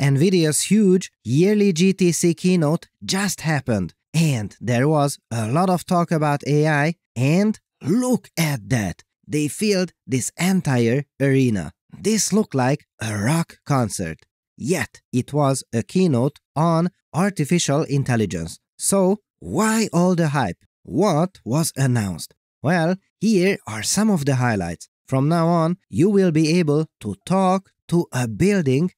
NVIDIA's huge yearly GTC keynote just happened, and there was a lot of talk about AI, and look at that! They filled this entire arena. This looked like a rock concert. Yet it was a keynote on artificial intelligence. So, why all the hype? What was announced? Well, here are some of the highlights. From now on, you will be able to talk to a building,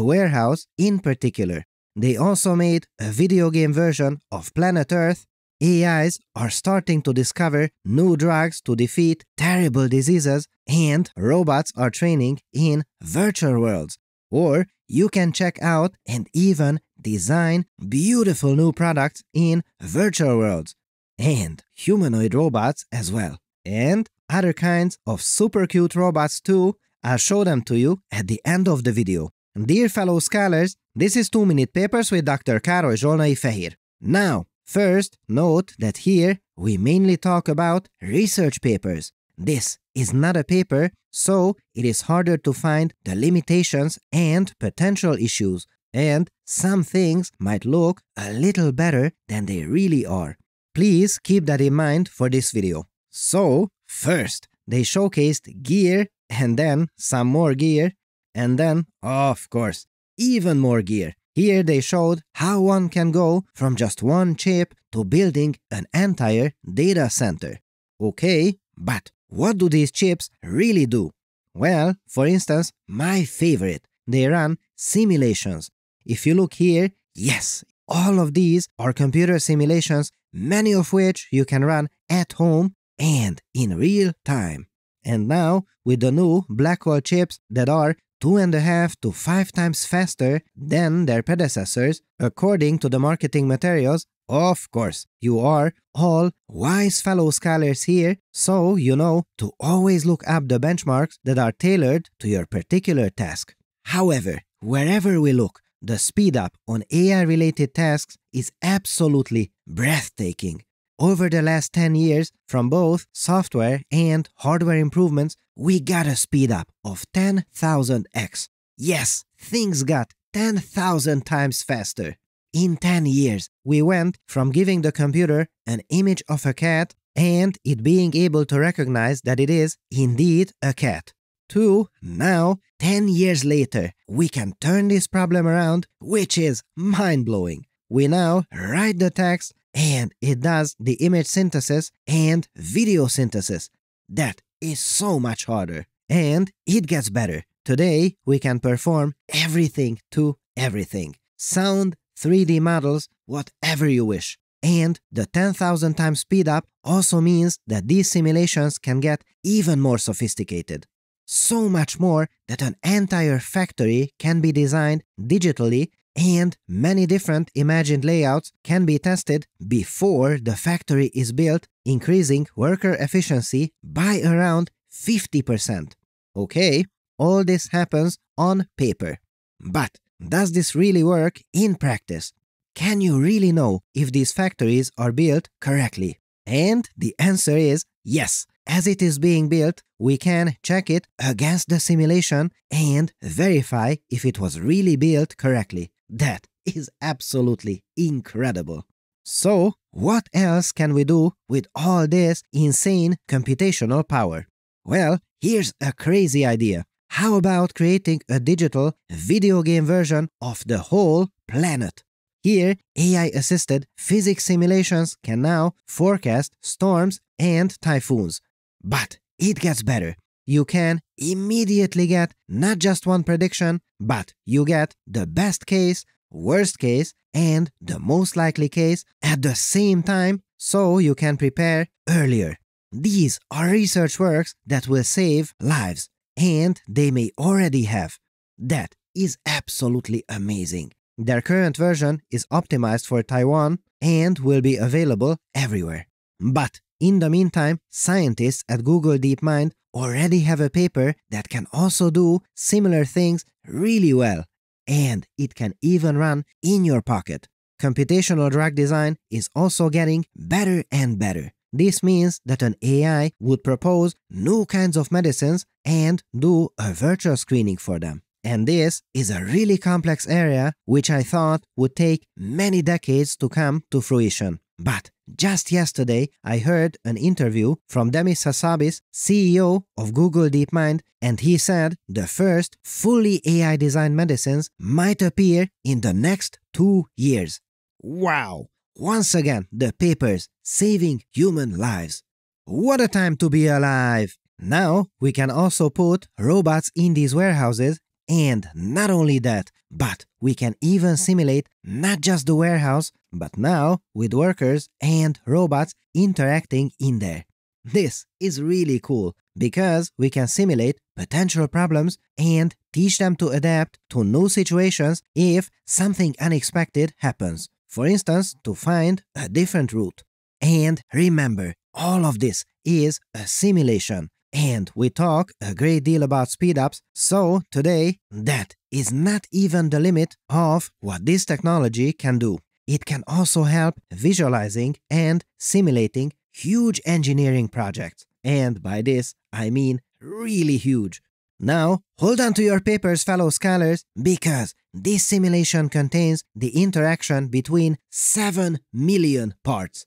warehouse in particular. They also made a video game version of Planet Earth. AIs are starting to discover new drugs to defeat terrible diseases, and robots are training in virtual worlds. Or you can check out and even design beautiful new products in virtual worlds and humanoid robots as well. And other kinds of super cute robots too. I'll show them to you at the end of the video. Dear fellow scholars, this is 2 Minute Papers with Dr. Károly Zsolnai. Now, first, note that here we mainly talk about research papers. This is not a paper, so it is harder to find the limitations and potential issues, and some things might look a little better than they really are. Please keep that in mind for this video. So, first, they showcased gear and then some more gear, and then, of course, even more gear. Here they showed how one can go from just one chip to building an entire data center. Okay, but what do these chips really do? Well, for instance, my favorite, they run simulations. If you look here, yes, all of these are computer simulations, many of which you can run at home and in real time. And now, with the new Blackwell chips that are two and a half to five times faster than their predecessors, according to the marketing materials, of course, you are all wise fellow scholars here, so you know to always look up the benchmarks that are tailored to your particular task. However, wherever we look, the speed up on AI related tasks is absolutely breathtaking. Over the last 10 years, from both software and hardware improvements, we got a speed up of 10,000x. Yes, things got 10,000 times faster. In 10 years, we went from giving the computer an image of a cat and it being able to recognize that it is indeed a cat. To now, 10 years later, we can turn this problem around, which is mind blowing. We now write the text and it does the image synthesis and video synthesis. That is so much harder. And it gets better. Today, we can perform everything to everything sound, 3D models, whatever you wish. And the 10,000 times speed up also means that these simulations can get even more sophisticated. So much more that an entire factory can be designed digitally and many different imagined layouts can be tested before the factory is built, increasing worker efficiency by around 50%. Okay, all this happens on paper. But does this really work in practice? Can you really know if these factories are built correctly? And the answer is yes. As it is being built, we can check it against the simulation and verify if it was really built correctly. That is absolutely incredible. So, what else can we do with all this insane computational power? Well, here's a crazy idea. How about creating a digital video game version of the whole planet? Here, AI assisted physics simulations can now forecast storms and typhoons. But it gets better. You can immediately get not just one prediction, but you get the best case, worst case, and the most likely case at the same time so you can prepare earlier. These are research works that will save lives and they may already have. That is absolutely amazing. Their current version is optimized for Taiwan and will be available everywhere. But in the meantime, scientists at Google DeepMind already have a paper that can also do similar things really well. And it can even run in your pocket. Computational drug design is also getting better and better. This means that an AI would propose new kinds of medicines and do a virtual screening for them. And this is a really complex area which I thought would take many decades to come to fruition. But just yesterday, I heard an interview from Demis Hassabis, CEO of Google DeepMind, and he said the first fully AI designed medicines might appear in the next two years. Wow! Once again, the papers saving human lives. What a time to be alive! Now we can also put robots in these warehouses and not only that, but we can even simulate not just the warehouse, but now with workers and robots interacting in there. This is really cool because we can simulate potential problems and teach them to adapt to new situations if something unexpected happens. For instance, to find a different route. And remember, all of this is a simulation. And we talk a great deal about speedups, so today that is not even the limit of what this technology can do. It can also help visualizing and simulating huge engineering projects. And by this, I mean really huge. Now, hold on to your papers, fellow scholars, because this simulation contains the interaction between 7 million parts.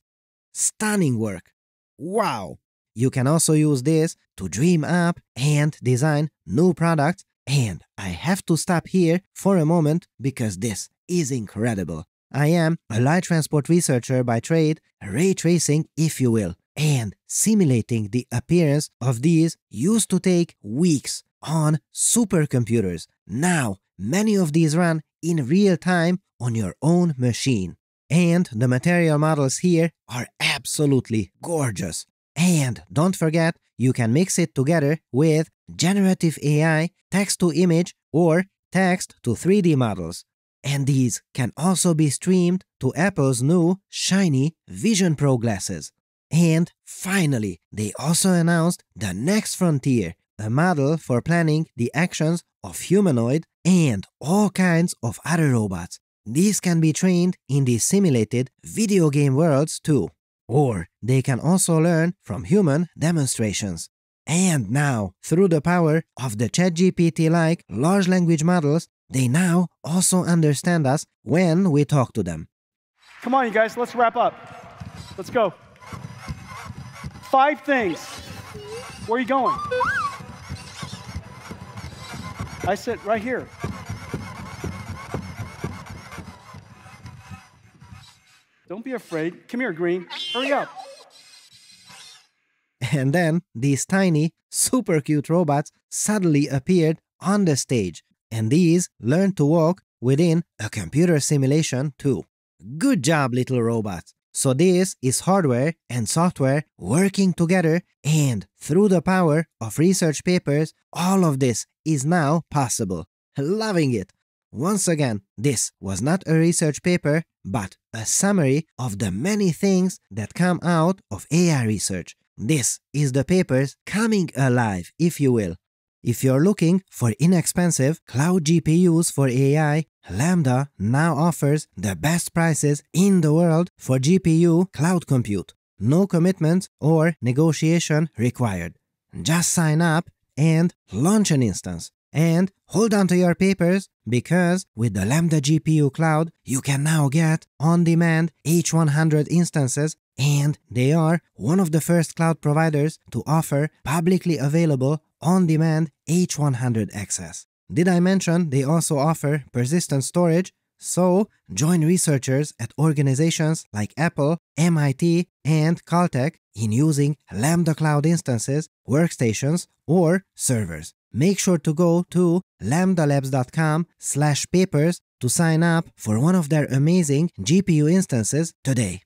Stunning work. Wow! You can also use this to dream up and design new products. And I have to stop here for a moment because this is incredible. I am a light transport researcher by trade, ray tracing if you will, and simulating the appearance of these used to take weeks on supercomputers. Now, many of these run in real time on your own machine. And the material models here are absolutely gorgeous. And don't forget, you can mix it together with generative AI, text to image, or text to 3D models. And these can also be streamed to Apple's new shiny Vision Pro glasses. And finally, they also announced the next frontier, a model for planning the actions of humanoid and all kinds of other robots. These can be trained in the simulated video game worlds too. Or they can also learn from human demonstrations. And now, through the power of the ChatGPT-like large language models, they now also understand us when we talk to them. Come on, you guys, let's wrap up. Let's go. Five things. Where are you going? I sit right here. Don't be afraid. Come here, Green. Hurry up. And then these tiny, super cute robots suddenly appeared on the stage, and these learned to walk within a computer simulation too. Good job, little robots! So this is hardware and software working together and through the power of research papers, all of this is now possible. Loving it! Once again, this was not a research paper, but a summary of the many things that come out of AI research. This is the papers coming alive, if you will. If you're looking for inexpensive cloud GPUs for AI, Lambda now offers the best prices in the world for GPU cloud compute. No commitment or negotiation required. Just sign up and launch an instance. And hold on to your papers because with the Lambda GPU Cloud, you can now get on-demand H100 instances and they are one of the first cloud providers to offer publicly available on-demand H100 access. Did I mention they also offer persistent storage? So, join researchers at organizations like Apple, MIT, and Caltech in using Lambda Cloud instances, workstations, or servers make sure to go to lambdalabs.com slash papers to sign up for one of their amazing GPU instances today.